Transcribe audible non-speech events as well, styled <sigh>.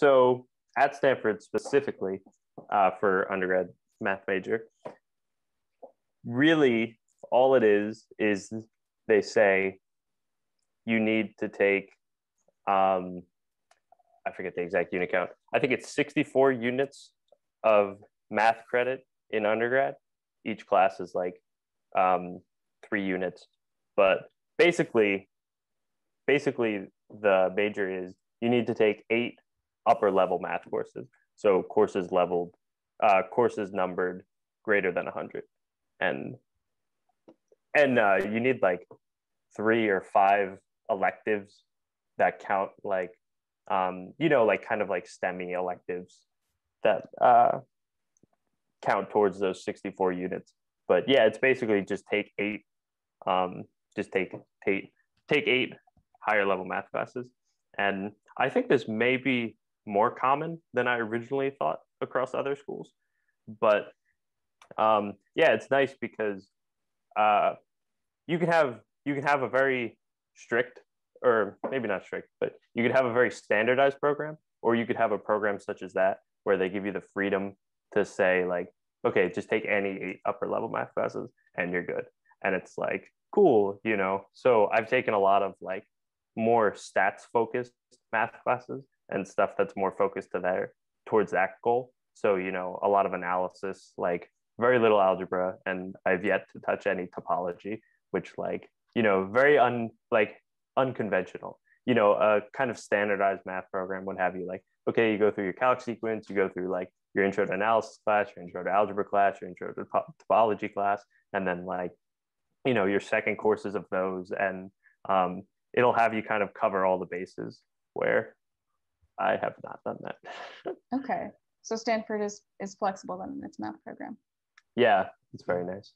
so at Stanford specifically uh, for undergrad math major, really all it is is they say you need to take um, I forget the exact unit count. I think it's 64 units of math credit in undergrad. Each class is like um, three units, but basically, basically the major is you need to take eight upper level math courses. So courses leveled, uh, courses numbered greater than 100, and and uh, you need like three or five electives that count like um, you know like kind of like STEMmy electives that uh, count towards those 64 units. But yeah, it's basically just take eight, um, just take take take eight higher level math classes, and I think this may be more common than I originally thought across other schools. But um, yeah, it's nice because uh, you can have you can have a very strict or maybe not strict, but you could have a very standardized program, or you could have a program such as that where they give you the freedom to say like, okay, just take any upper level math classes and you're good. And it's like cool, you know. So I've taken a lot of like more stats focused math classes and stuff that's more focused to there towards that goal. So, you know, a lot of analysis, like very little algebra, and I've yet to touch any topology, which like, you know, very un like unconventional. You know, a kind of standardized math program would have you like, okay, you go through your calc sequence, you go through like your intro to analysis class, your intro to algebra class, your intro to topology class, and then like, you know, your second courses of those. And um, it'll have you kind of cover all the bases where I have not done that. <laughs> okay. So Stanford is is flexible then in its math program. Yeah, it's very nice.